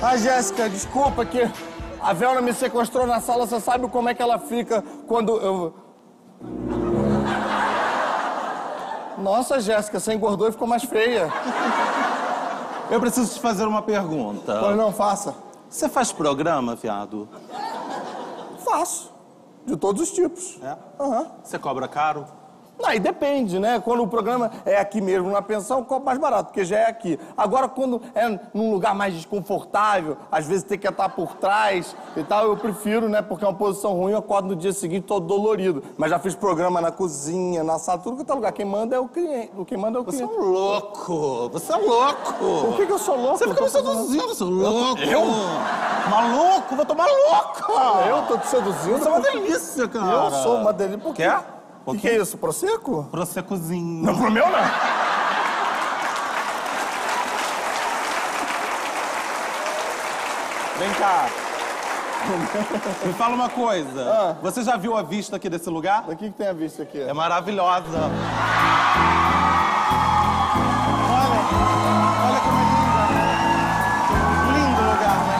Ah, Jéssica, desculpa que a Velma me sequestrou na sala. Você sabe como é que ela fica quando eu... Nossa, Jéssica, você engordou e ficou mais feia. Eu preciso te fazer uma pergunta. Pois não, faça. Você faz programa, viado? Faço. De todos os tipos. É? Aham. Você cobra caro? Aí depende, né? Quando o programa é aqui mesmo na pensão, cobra mais barato, porque já é aqui. Agora, quando é num lugar mais desconfortável, às vezes tem que estar por trás e tal, eu prefiro, né? Porque é uma posição ruim, eu acordo no dia seguinte todo dolorido. Mas já fiz programa na cozinha, na sala, tudo que é lugar. Quem manda é o cliente. Quem manda é o Você é cliente. um louco! Você é louco! Por que, que eu sou louco? Você fica me seduzindo, seu louco! Eu? Maluco? Vou tomar louca! Eu tô te seduzindo? Você é uma delícia, cara! Eu sou uma delícia. Por quê? Quer? O que, é isso? Prosecco? Proseccozinho. Não, pro meu não. Vem cá. Me fala uma coisa. Ah. Você já viu a vista aqui desse lugar? O que, que tem a vista aqui? É maravilhosa. Olha, olha como é linda. Né? Lindo lugar, né?